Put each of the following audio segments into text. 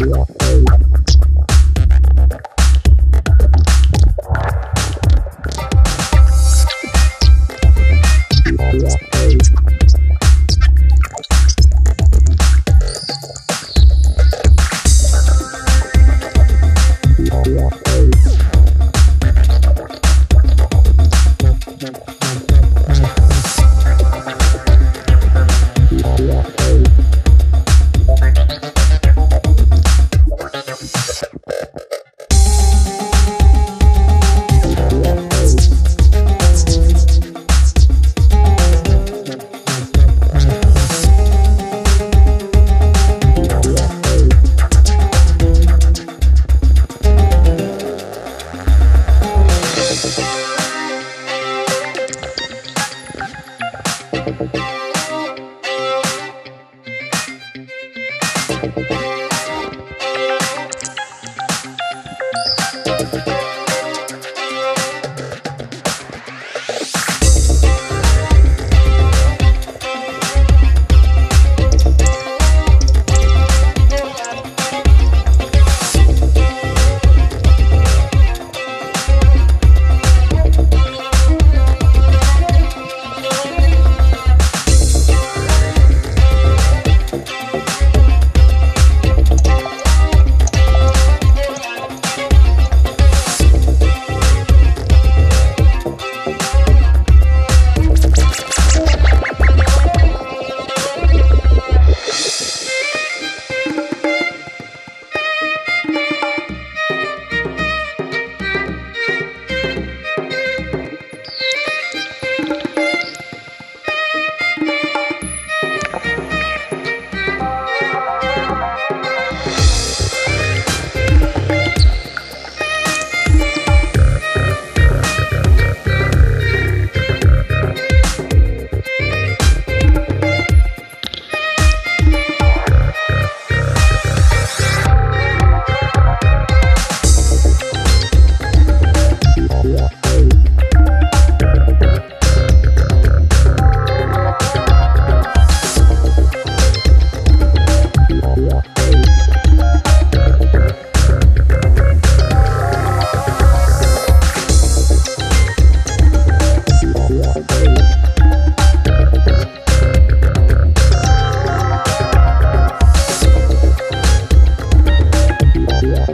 Thank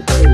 Bye.